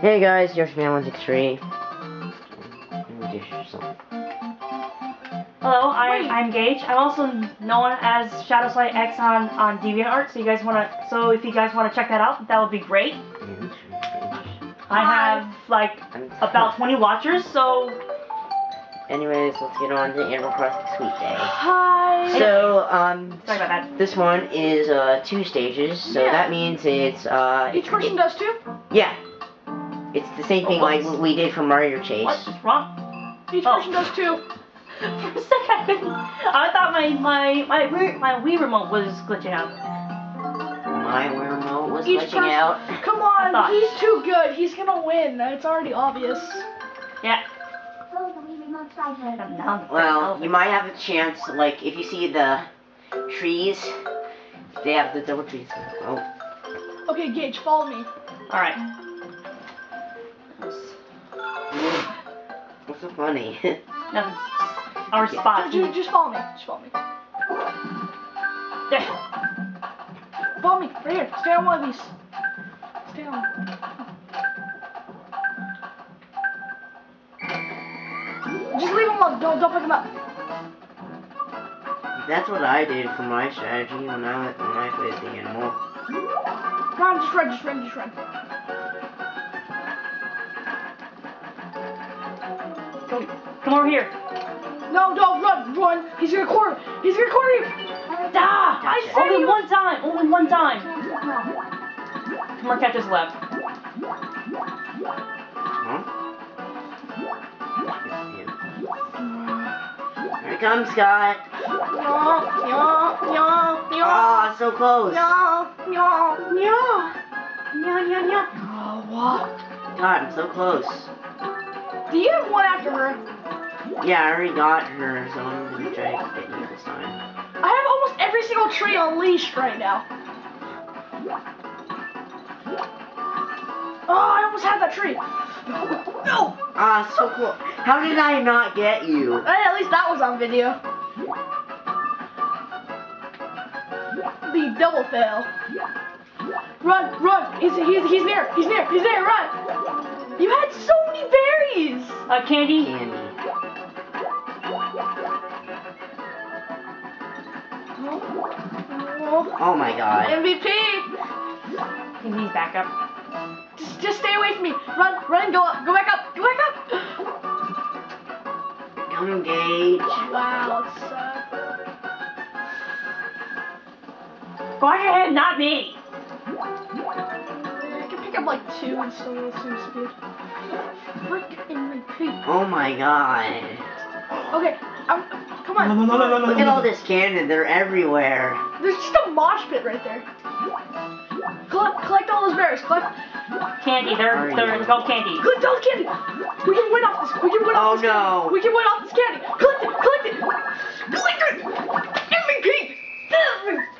Hey guys, Yoshifan 163. Let me do something. Hello, I, Wait. I'm Gage. I'm also known as ShadowSlyX on, on DeviantArt, so you guys wanna so if you guys wanna check that out, that would be great. I have like about 20 watchers, so Anyways, let's get on to Animal Crossing Sweet Day. Hi. So, um, sorry about that. this one is uh two stages, so Yeah. that means it's uh Each person does two. yeah, it's the same thing Oh, like what we did for Mario Chase. What's wrong? Each Oh. person does two. For a second, I thought my my my Wii, my Wii remote was glitching out. My Wii remote was Each glitching person- out. Come on, he's too good. He's gonna win. It's already obvious. Yeah. Well, you might have a chance, like, if you see the trees, they have the double trees. Oh, Okay, Gage, follow me. All right. What's so funny? Nothing. Our spot. Just, just follow me. Just follow me. There. Follow me. Right here. Stay on one of these. Stay on. Just leave him alone. Don't don't pick him up. That's what I did for my strategy when I when I played the animal. Run, just run, just run, just run. Come over here. No, don't run, run. He's gonna corner. He's gonna corner you. Ah! I Gotcha. only one time. Only one time. Come on, catch us left. Huh? Here it comes, Scott. No, no, no, no, Ah, so close. no, no, no. Yeah, yeah, yeah. Oh, what? God, I'm so close. Do you have one after her? Yeah, I already got her, so I'm gonna try to get you this time. I have almost every single tree unleashed right now. Oh, I almost had that tree. No. Ah, so close. How did I not get you? At least that was on video. The double fail. Run, run. He's, he's, he's near. He's near. He's near. Run. You had so many berries. Uh, Candy. Candy. Oh, Oh my god. MVP. Candy's back up. Just, just stay away from me. Run, run, go up. Go back up. Go back up. Come engage. Wow, it's sad. Go ahead, not me. I can pick up like two and still go the same speed. Frick MVP. Oh my god. Okay, um, come on. Look at all this candy. They're everywhere. There's just a mosh pit right there. Collect, collect all those berries. Collect, Candy, they're they're you? collect called candy. all the candy. We can win off this. We can win Oh, off this. no. Candy. We can win off this candy. Collect it. Collect it. Collect it. MVP. MVP.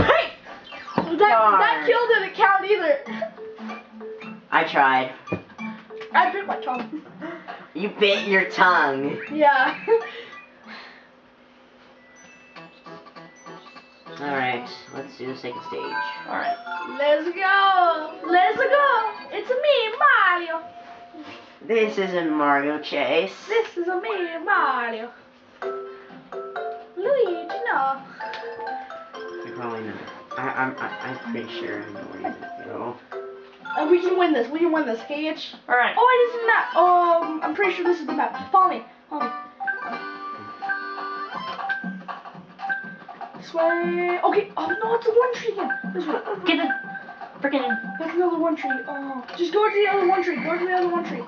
That, that Darn. kill didn't count either. I tried. I bit my tongue. You bit your tongue. Yeah. Alright, let's do the second stage. All right. Let's go. Let's go. It's me, Mario. This isn't Mario Chase. This is a me, Mario. Luigi, no. You probably know. I, I'm, I, I'm pretty sure I know where you're gonna go. Uh, we can win this. We can win this. Gage. All right. Oh, it is the map. Um, I'm pretty sure this is the map. Follow me. Follow me. This way. Okay. Oh no, it's a one tree again. This way. Get the freaking. That's another one tree. Oh, just go to the other one tree. Go to the other one tree.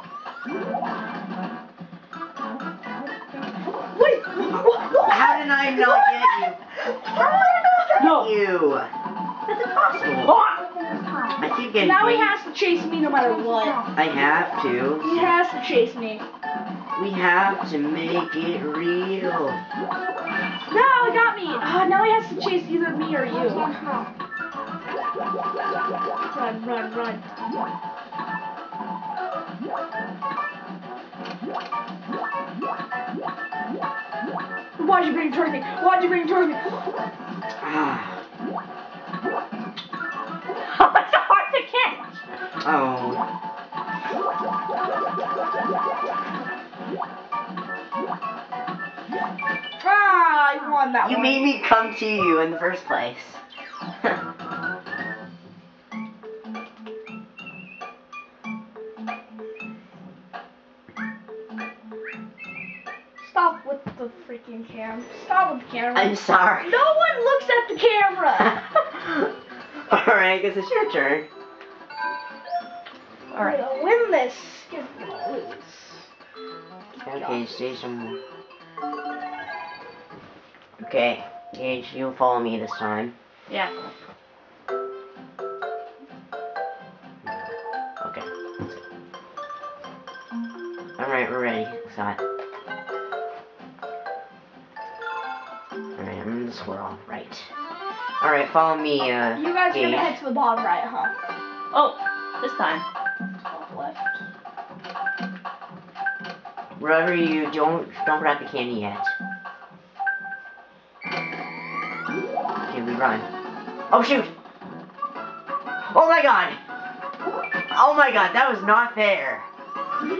Wait. What? What? How did I not get you? How did I not No. You. That's impossible. Ah! I keep getting Now he has to chase me no matter what. I have to. He has to chase me. We have to make it real. No, he got me. Uh, now he has to chase either me or you. Run, run, run. Why'd you bring him towards me? Why'd you bring him towards me? Ah. Oh. Ah, I won that you one. made me come to you in the first place. Stop with the freaking camera. Stop with the camera. I'm sorry. No one looks at the camera. Alright, I guess it's your turn. I'm Alright. gonna win this. You're gonna lose. Okay, station. Okay, Gage, you'll follow me this time. Yeah. Okay. Alright, we're ready. Scott. Alright, I'm in the swirl. Right. Alright, follow me, uh. You guys are gonna head to the bottom right, huh? Oh, this time. Wherever you don't don't grab the candy yet. Okay, we run. Oh shoot! Oh my god! Oh my god, that was not fair.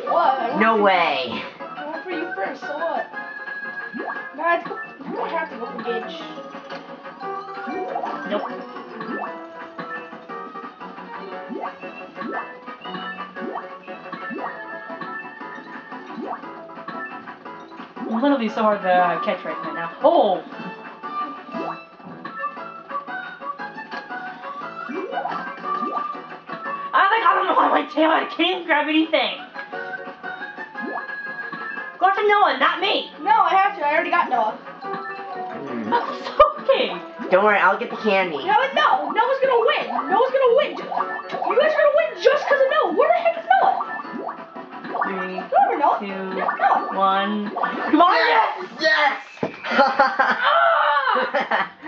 What? No way. I went for you first, so what? Now I have to go, now I have to go for Gage. Nope. Literally so hard to uh, catch right now. Oh! I think I don't know on my tail. I can't grab anything. Go after Noah, not me. No, I have to. I already got Noah. Hmm. It's okay. Don't worry, I'll get the candy. No, no, Noah's gonna win. Noah's gonna win. You guys are gonna win just because Three, Go over, Noah. two, Yeah, Noah. one. Come on, yes! Yes! Ah!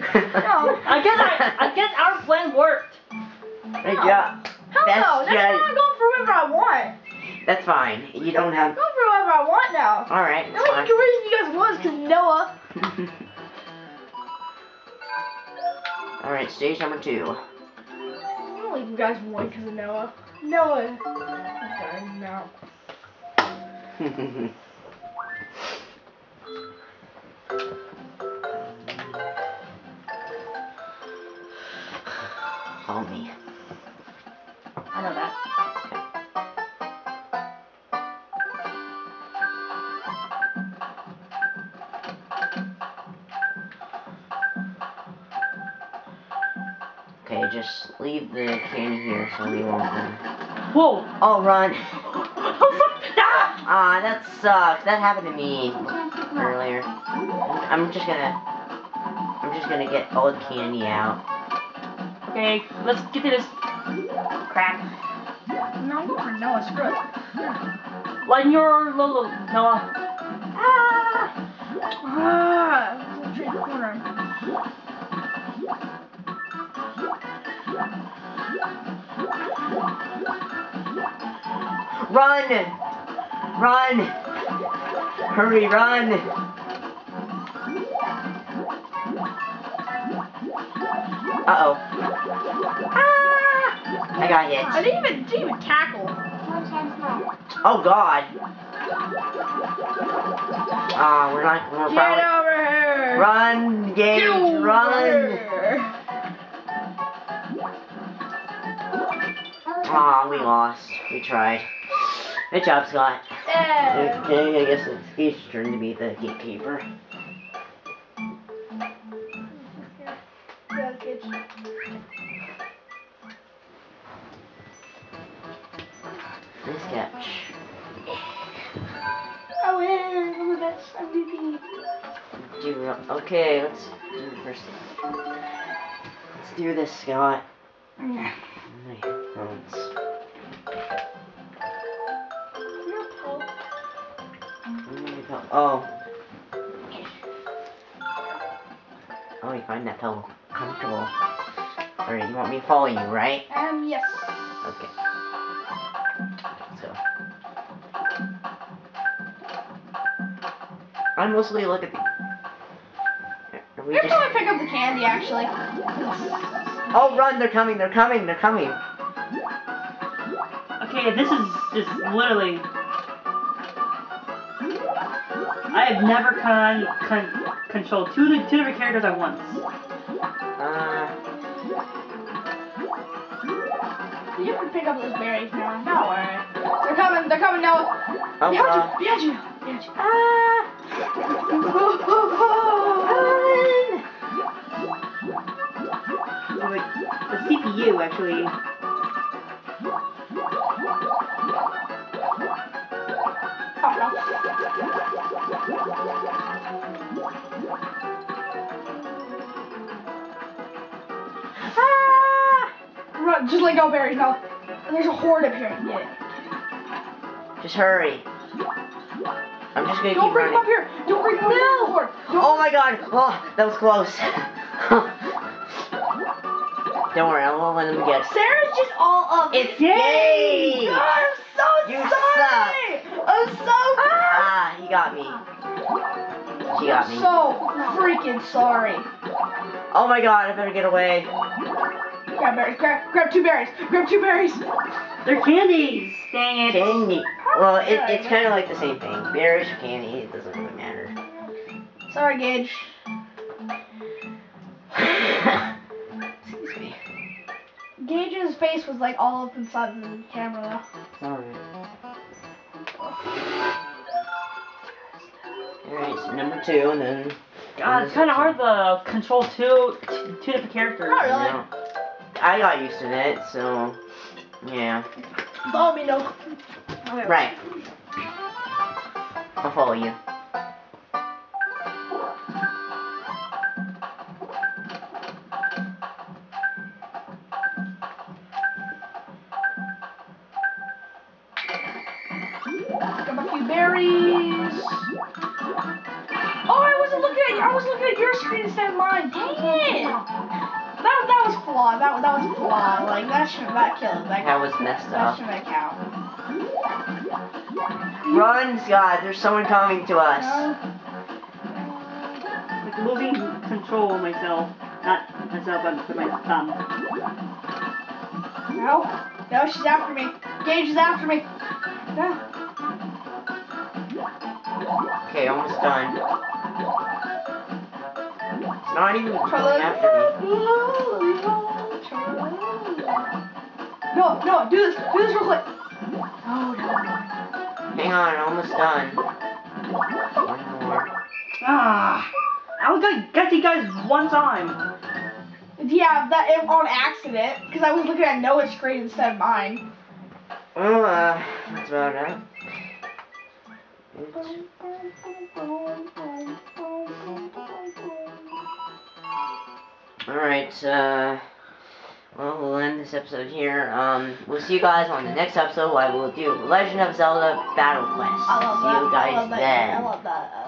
No. I guess I, I guess our plan worked. Good job. Hell That's no. Next good. time I'm going for whoever I want. That's fine. You don't have. I'm for whoever I want now. Alright, The only reason you guys won is because Noah. Alright, stage number two. Think you guys won because of Noah. Noah. Okay, no. Follow me. I know that. Okay, just leave the candy here so we won't. Uh... Whoa! Oh, run! ah! Ah, that sucks. That happened to me earlier. I'm just gonna. I'm just gonna get all the candy out. Okay, let's get to this crap. No, I'm going for Noah. Screw it. Lighten your Lolo, Noah. Ah! Ah! Run! Run! Hurry, run! Uh oh. Ah! I got hit. I didn't even, didn't even tackle. Oh god. Ah, uh, we're not. We're Get probably. over here! Run, Gage, run! here. Aw, we lost. We tried. Good job, Scott. Yeah. Okay, I guess it's Gage's turn to be the gatekeeper. Nice catch. I win! I'm the best MVP. Do okay, let's do the first thing. Let's do this, Scott. My Where did it go? Oh. Oh, you find that pillow comfortable. Alright, you want me to follow you, right? Um, yes. Okay. So. I mostly look at the. Are we Every just. time I pick up the candy, actually. Oh, run! They're coming! They're coming! They're coming! Okay, this is just literally. I have never con, con control two two different characters at once. Uh, You can pick up those berries now. Don't worry. They're coming. They're coming now. oh, behind uh, you. Behind you. Behind you. ah, So, like, the CPU actually. Ah. Run, just let go, now. And there's a horde up here. Get it. Just hurry. I'm just gonna Don't keep bring them up here. Don't bring them up here. Don't. Oh my god! Oh, that was close. Don't worry, I won't let him get. Sarah's just all up. It's gay! God, I'm so You sorry. I'm so Ah, he got me. She got I'm me. so freaking sorry. Oh my god, I better get away. Grab berries. Grab, grab two berries. Grab two berries. They're candies! Dang it. Candy. Well, it, it's kind of like the same thing. Berries or candy, it doesn't really matter. Sorry, Gage. Excuse me. Gage's face was like all up inside the camera Alright. Alright, number two, and then. God, it's kind of hard to control two, two different characters. Not really. No. I got used to it, so. Yeah. though. Follow me, no. Right. I'll follow you. I was looking at your screen instead of mine. Dang it! That that was flawed. That that was flawed. Like that shouldn't that killed. That, That was messed up. that up. shouldn't count. Run, Scott, there's someone coming to us. Like losing control of myself. Not myself, but with my thumb. No, no, she's after me. Gage is after me. No. Okay, almost done. It's not even going Charlotte. after me. No, no, do this, do this real quick. No, no. Hang on, almost done. One more. Ah! I was gonna get you guys one time. Yeah, that if on accident, because I was looking at Noah's screen instead of mine. Well, uh, that's about it. Oops. Alright, uh, well, we'll end this episode here. Um, we'll see you guys on the next episode. I will do Legend of Zelda Battle Quest. I love see you guys then. I love that.